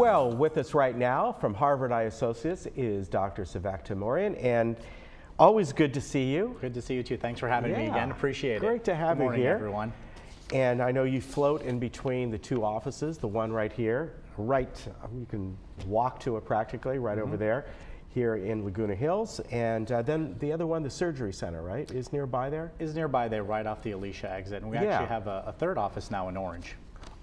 Well, with us right now from Harvard Eye Associates is Dr. Savak Teymoorian, and always good to see you. Good to see you too. Thanks for having me again. Appreciate it. Great to have Good you morning, here. everyone. And I know you float in between the two offices, the one right here, right, you can walk to it practically, right over Mm-hmm. there, here in Laguna Hills. And uh, then the other one, the surgery center, right, is nearby there? Is nearby there, right off the Alicia exit, and we Yeah. actually have a, a third office now in Orange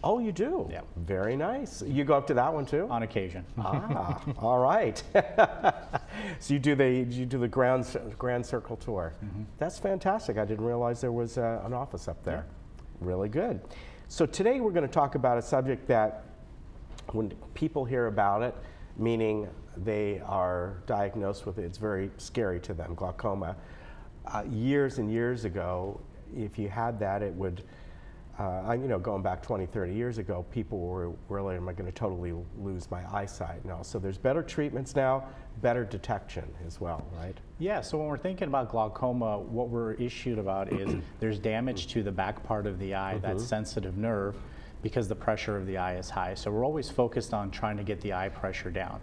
Oh, you do? Yeah. Very nice. You go up to that one too? on occasion. ah, all right. so you do the you do the grand grand circle tour. Mm-hmm. That's fantastic. I didn't realize there was uh, an office up there. Really good. So today we're going to talk about a subject that when people hear about it, meaning they are diagnosed with it, it's very scary to them, glaucoma. Uh, years and years ago, if you had that, it would, uh, I- you know, going back 20, 30 years ago, people were really, am I going to totally lose my eyesight? No. So there's better treatments now, better detection as well, right? Yeah, so when we're thinking about glaucoma, what we're issued about is there's damage to the back part of the eye, that sensitive nerve, because the pressure of the eye is high. So we're always focused on trying to get the eye pressure down.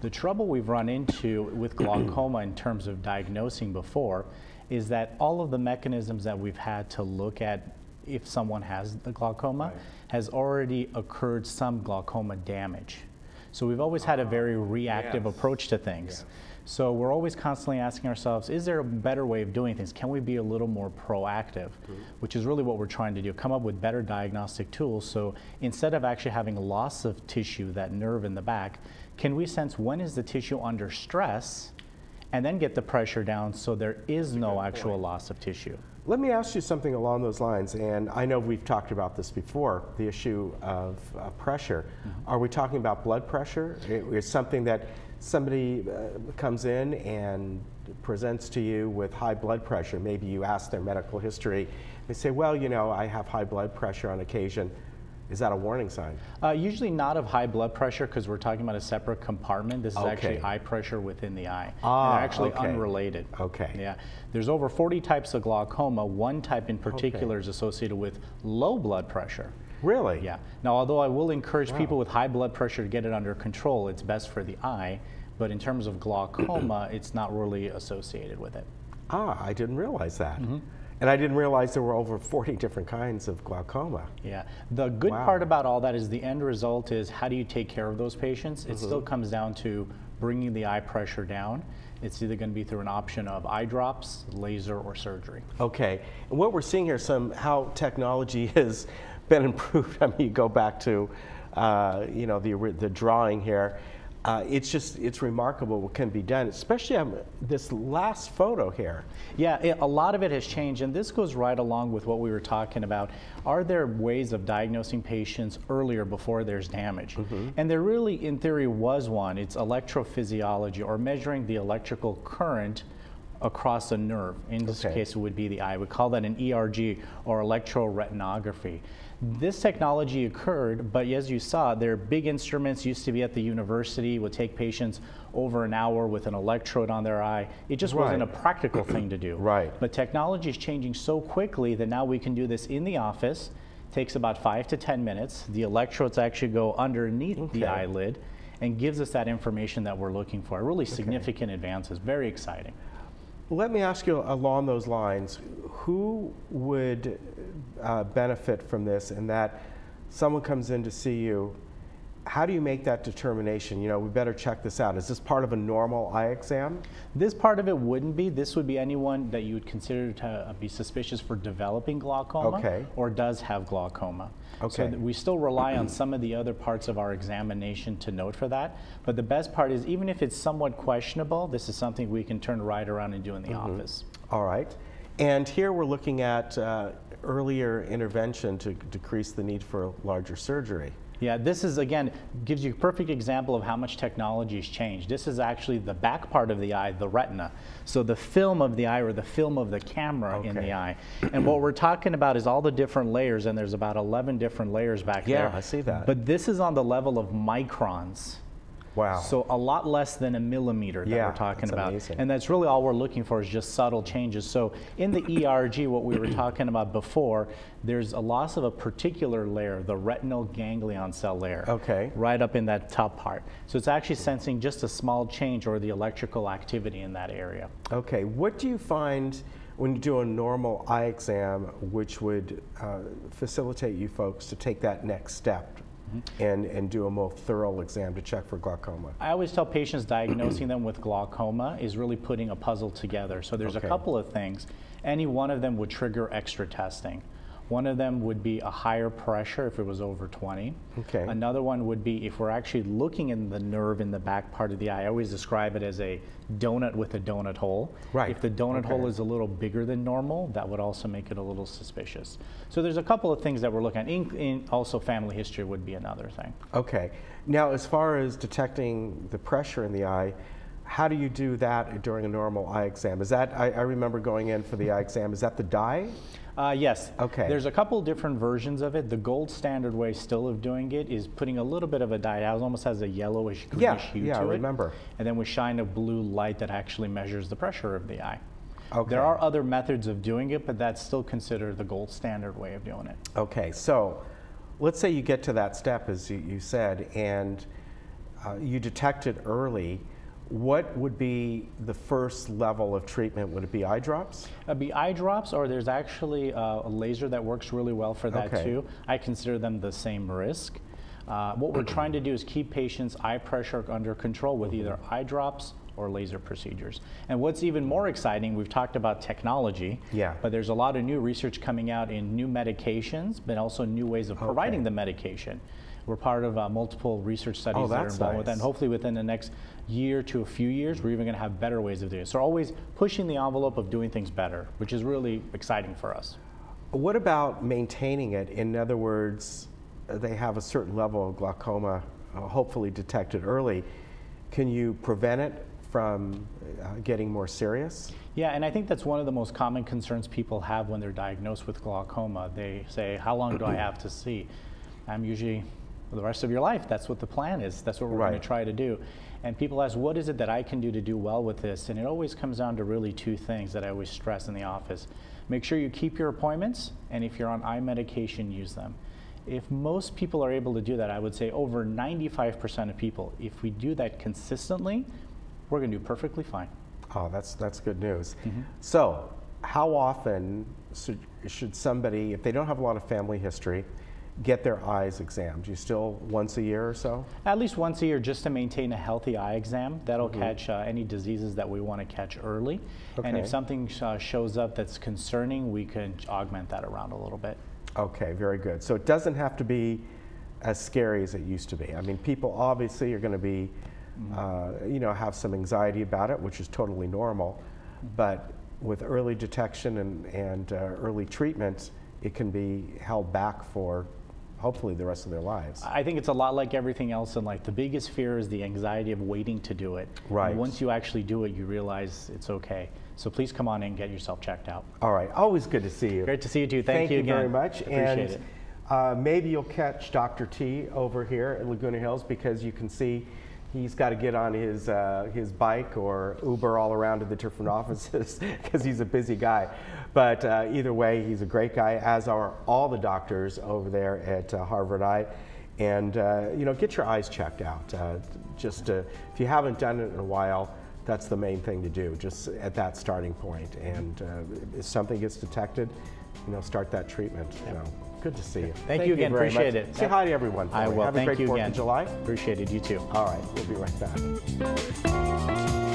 The trouble we've run into with glaucoma in terms of diagnosing before is that all of the mechanisms that we've had to look at if someone has the glaucoma Right. has already occurred some glaucoma damage. So we've always had a ah, very reactive yes. approach to things. So we're always constantly asking ourselves, is there a better way of doing things? Can we be a little more proactive? Which is really what we're trying to do, come up with better diagnostic tools. So instead of actually having loss of tissue, that nerve in the back, can we sense when is the tissue under stress and then get the pressure down so there is no actual loss of tissue? Let me ask you something along those lines, and I know we've talked about this before the issue of uh, pressure. Are we talking about blood pressure? It's something that somebody uh, comes in and presents to you with high blood pressure. Maybe you ask their medical history. They say, Well, you know, I have high blood pressure on occasion. Is that a warning sign? Uh, usually not of high blood pressure because we're talking about a separate compartment. This is actually Okay. eye pressure within the eye. Ah, they're actually okay. unrelated. Okay. Yeah. There's over 40 types of glaucoma. One type in particular is associated with low blood pressure. Really? Yeah. Now, although I will encourage people with high blood pressure to get it under control, it's best for the eye. But in terms of glaucoma, it's not really associated with it. Ah, I didn't realize that. Mm-hmm. And I didn't realize there were over 40 different kinds of glaucoma. Yeah. The good Wow. part about all that is the end result is how do you take care of those patients? It still comes down to bringing the eye pressure down. It's either going to be through an option of eye drops, laser, or surgery. Okay, and what we're seeing here is some how technology has been improved. I mean, you go back to, uh, you know, the the drawing here. Uh, it's just it's remarkable what can be done, especially on this last photo here. Yeah, it, a lot of it has changed, and this goes right along with what we were talking about. Are there ways of diagnosing patients earlier before there's damage? And there really, in theory, was one. It's electrophysiology, or measuring the electrical current across a nerve. In this Okay. case, it would be the eye. We call that an ERG, or electroretinography. This technology occurred, but as you saw, their big instruments used to be at the university, would take patients over an hour with an electrode on their eye. It just wasn't a practical thing to do. Right. But technology is changing so quickly that now we can do this in the office. Takes about five to 10 minutes. The electrodes actually go underneath the eyelid and gives us that information that we're looking for. Really significant advances, very exciting. Let me ask you along those lines: Who would uh, benefit from this? And that someone comes in to see you. How do you make that determination? You know, we better check this out. Is this part of a normal eye exam? This part of it wouldn't be. This would be anyone that you would consider to be suspicious for developing glaucoma Okay. or does have glaucoma. Okay. th- we still rely on some of the other parts of our examination to note for that. But the best part is even if it's somewhat questionable, this is something we can turn right around and do in the Mm-hmm. office. All right. And here we're looking at uh, earlier intervention to decrease the need for larger surgery. Yeah, this is again gives you a perfect example of how much technology has changed. This is actually the back part of the eye, the retina. So the film of the eye or the film of the camera in the eye. And what we're talking about is all the different layers, and there's about 11 different layers back Yeah, there. I see that. But this is on the level of microns. Wow. So a lot less than a millimeter that Yeah, we're talking about. amazing. And that's really all we're looking for is just subtle changes. So in the ERG, what we were talking about before, there's a loss of a particular layer, the retinal ganglion cell layer. Okay. Right up in that top part. So it's actually sensing just a small change or the electrical activity in that area. Okay, what do you find when you do a normal eye exam, which would uh, facilitate you folks to take that next step And, and do a more thorough exam to check for glaucoma? I always tell patients diagnosing them with glaucoma is really putting a puzzle together. So there's Okay. a couple of things. Any one of them would trigger extra testing. One of them would be a higher pressure if it was over 20. Okay. Another one would be if we're actually looking in the nerve in the back part of the eye. I always describe it as a donut with a donut hole. Right. If the donut hole is a little bigger than normal, that would also make it a little suspicious. So there's a couple of things that we're looking at. In, in also, family history would be another thing. Okay, now as far as detecting the pressure in the eye, how do you do that during a normal eye exam? Is that, I, I remember going in for the eye exam, is that the dye? Uh, yes. Okay. There's a couple different versions of it. The gold standard way still of doing it is putting a little bit of a dye. It almost has a yellowish Yeah, greenish hue yeah, to I it. remember. And then we shine a blue light that actually measures the pressure of the eye. Okay. There are other methods of doing it, but that's still considered the gold standard way of doing it. Okay, so let's say you get to that step, as you, you said, and uh, you detect it early. What would be the first level of treatment? Would it be eye drops? Uh, be eye drops, or there's actually uh, a laser that works really well for that Okay. too. I consider them the same risk. Uh, what we're trying to do is keep patients' eye pressure under control with either eye drops or laser procedures. And what's even more exciting, we've talked about technology, Yeah. but there's a lot of new research coming out in new medications, but also new ways of providing Okay. the medication. We're part of uh, multiple research studies Oh, that are involved with that, and hopefully within the next year to a few years, we're even going to have better ways of doing it. So always pushing the envelope of doing things better, which is really exciting for us. What about maintaining it? In other words, they have a certain level of glaucoma, uh, hopefully detected early. Can you prevent it from uh, getting more serious? Yeah, and I think that's one of the most common concerns people have when they're diagnosed with glaucoma. They say, How long do I have to see? I'm usually the rest of your life. That's what the plan is. That's what we're going to try to do. And people ask, What is it that I can do to do well with this? And it always comes down to really two things that I always stress in the office. Make sure you keep your appointments, and if you're on eye medication, use them. If most people are able to do that, I would say over 95% of people, if we do that consistently, we're going to do perfectly fine. Oh, that's, that's good news. Mm-hmm. So, how often should, should somebody, if they don't have a lot of family history, get their eyes examined? You still once a year or so? At least once a year, just to maintain a healthy eye exam. That'll Mm-hmm. catch uh, any diseases that we want to catch early. And if something uh, shows up that's concerning, we can augment that around a little bit. Okay, very good. So it doesn't have to be as scary as it used to be. I mean, people obviously are going to be, uh, you know, have some anxiety about it, which is totally normal. But with early detection and, and uh, early treatment, it can be held back for hopefully the rest of their lives. I think it's a lot like everything else in life. The biggest fear is the anxiety of waiting to do it. Right. And once you actually do it, you realize it's okay. So please come on in and get yourself checked out. All right, always good to see you. Great to see you too. Thank, you, again. very much. Appreciate and it. Uh, maybe you'll catch Dr. T over here at Laguna Hills because you can see he's got to get on his uh, his bike or Uber all around to the different offices because he's a busy guy. But uh, either way, he's a great guy, as are all the doctors over there at uh, Harvard Eye. And uh, you know, get your eyes checked out. Uh, just uh, if you haven't done it in a while, that's the main thing to do. Just at that starting point, and uh, if something gets detected, you know, start that treatment. You know, good to see you. Thank you again. very Appreciate much. it. Say hi to everyone. I me. will. Have Thank a great you again. of July. Appreciate it. You too. All right, we'll be right back.